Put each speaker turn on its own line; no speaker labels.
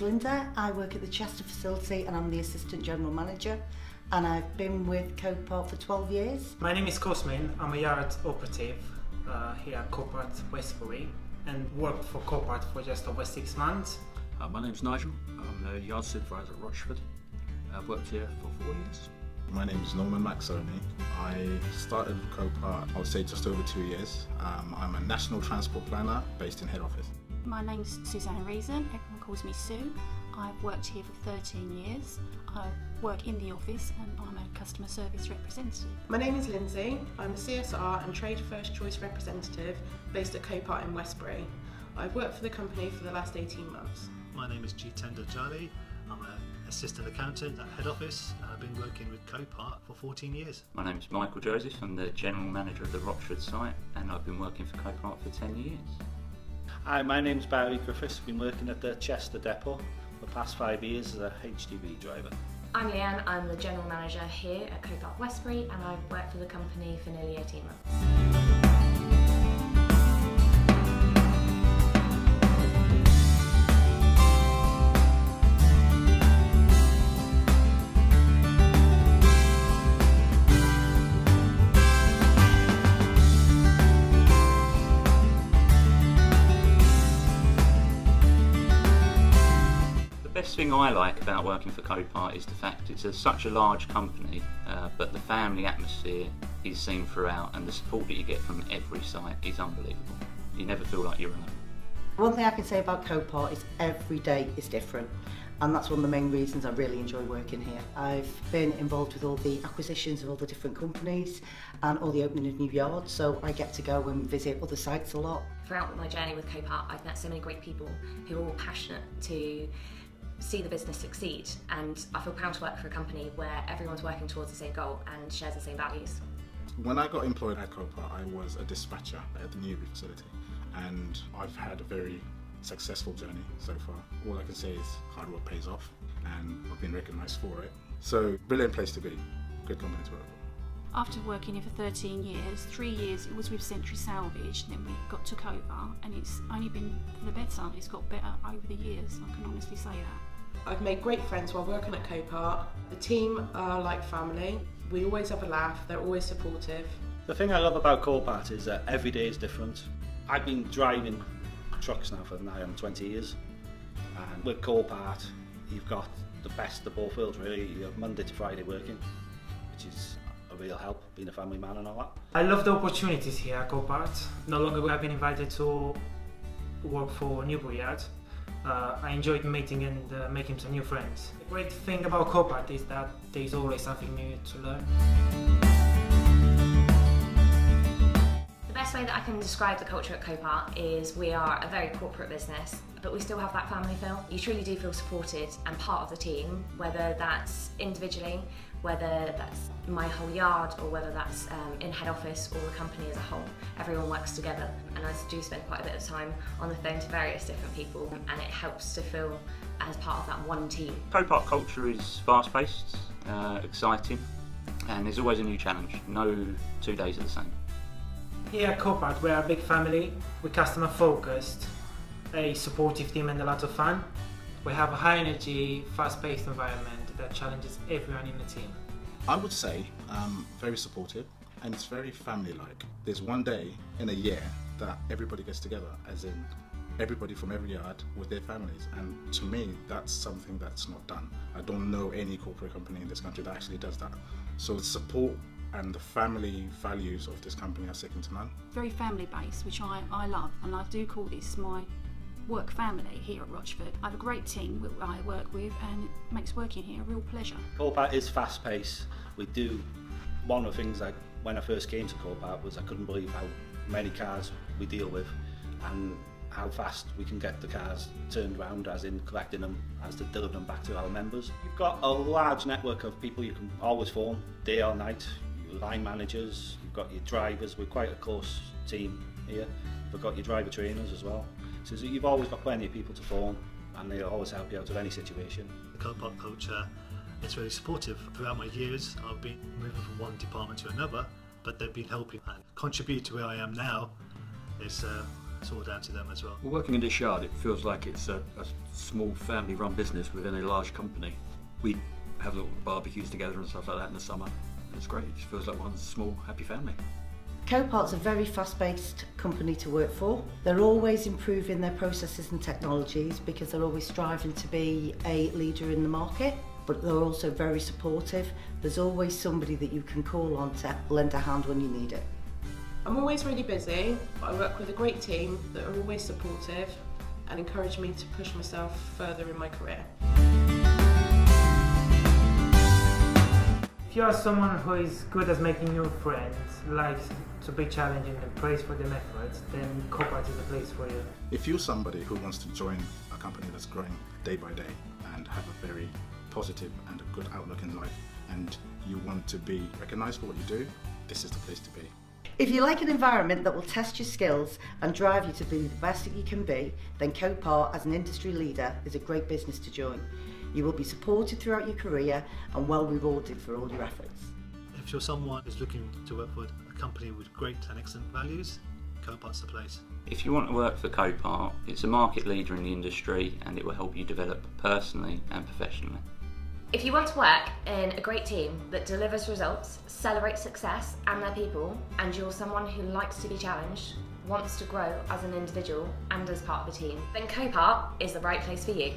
name's Linda. I work at the Chester facility and I'm the Assistant General Manager and I've been with Copart for 12 years.
My name is Cosmin. I'm a yard operative uh, here at Copart Westbury and worked for Copart for just over six months.
Uh, my name's Nigel. I'm a yard supervisor at Rochford. I've worked here for four years.
My name is Norman Maxoni. I started with Copart, I would say just over two years. Um, I'm a national transport planner based in head office.
My name's Suzanne Reason, everyone calls me Sue. I've worked here for 13 years. I work in the office and I'm a customer service representative.
My name is Lindsay. I'm a CSR and Trade First Choice representative based at Copart in Westbury. I've worked for the company for the last 18 months.
My name is Jitendra Jali. I'm an assistant accountant at head office and I've been working with Copart for 14 years.
My name is Michael Joseph. I'm the general manager of the Rochford site and I've been working for Copart for 10 years.
Hi, my name's Barry Griffiths. I've been working at the Chester depot for the past five years as a HGV driver.
I'm Leanne, I'm the General Manager here at Copart Westbury and I've worked for the company for nearly 18 months.
Thing I like about working for Copart is the fact it's a, such a large company, uh, but the family atmosphere is seen throughout, and the support that you get from every site is unbelievable. You never feel like you're alone.
One thing I can say about Copart is every day is different and that's one of the main reasons I really enjoy working here. I've been involved with all the acquisitions of all the different companies and all the opening of new yards so I get to go and visit other sites a lot.
Throughout my journey with Copart, I've met so many great people who are all passionate to see the business succeed and I feel proud to work for a company where everyone's working towards the same goal and shares the same values.
When I got employed at Copart, I was a dispatcher at the Newbury facility and I've had a very successful journey so far. All I can say is hard work pays off and I've been recognised for it. So, brilliant place to be, good company to work for.
After working here for 13 years, three years it was with Century Salvage, then we got took over and it's only been for the better. It's got better over the years, I can honestly say that.
I've made great friends while working at Copart. The team are like family. We always have a laugh, they're always supportive.
The thing I love about Copart is that every day is different. I've been driving trucks now for nigh on 20 years and with Copart you've got the best of both worlds really. You have Monday to Friday working which is a real help being a family man and all that.
I love the opportunities here at Copart. No longer have been invited to work for Newbury Yard. Uh, I enjoyed meeting and uh, making some new friends. The great thing about Copart is that there is always something new to learn.
Best way that I can describe the culture at Copart is we are a very corporate business, but we still have that family feel. You truly do feel supported and part of the team, whether that's individually, whether that's my whole yard, or whether that's um, in head office or the company as a whole. Everyone works together, and I do spend quite a bit of time on the phone to various different people, and it helps to feel as part of that one team.
Copart culture is fast paced, uh, exciting, and there's always a new challenge. No two days are the same.
Here at Copart, we're a big family, we're customer focused, a supportive team and a lot of fun. We have a high energy, fast paced environment that challenges everyone in the team.
I would say um, very supportive and it's very family like. There's one day in a year that everybody gets together, as in everybody from every yard with their families. And to me, that's something that's not done. I don't know any corporate company in this country that actually does that. So support and the family values of this company are second to none.
Very family based, which I, I love, and I do call this my work family here at Rochford. I have a great team that I work with, and it makes working here a real pleasure.
Copart is fast paced. We do one of the things that when I first came to Copart was I couldn't believe how many cars we deal with and how fast we can get the cars turned around as in collecting them as to deliver them back to our members. You've got a large network of people you can always phone day or night, your line managers, you've got your drivers, we're quite a close team here. You've got your driver trainers as well. So you've always got plenty of people to phone and they'll always help you out of any situation.
The Copart culture is very supportive. Throughout my years, I've been moving from one department to another, but they've been helping and contribute to where I am now. It's uh, It's all down to them as well.
Well, working in this yard, it feels like it's a, a small family-run business within a large company. We have little barbecues together and stuff like that in the summer. It's great. It just feels like one small, happy family.
Copart's a very fast-paced company to work for. They're always improving their processes and technologies because they're always striving to be a leader in the market, but they're also very supportive. There's always somebody that you can call on to lend a hand when you need it.
I'm always really busy, but I work with a great team that are always supportive and encourage me to push myself further in my career.
If you are someone who is good at making new friends, likes to be challenging and praised for their efforts, then Copart is the place for you.
If you're somebody who wants to join a company that's growing day by day and have a very positive and a good outlook in life and you want to be recognised for what you do, this is the place to be.
If you like an environment that will test your skills and drive you to be the best that you can be, then Copart as an industry leader is a great business to join. You will be supported throughout your career and well rewarded for all your efforts.
If you're someone who's looking to work for a company with great and excellent values, Copart's the place.
If you want to work for Copart, it's a market leader in the industry and it will help you develop personally and professionally.
If you want to work in a great team that delivers results, celebrates success and their people, and you're someone who likes to be challenged, wants to grow as an individual and as part of a team, then Copart is the right place for you.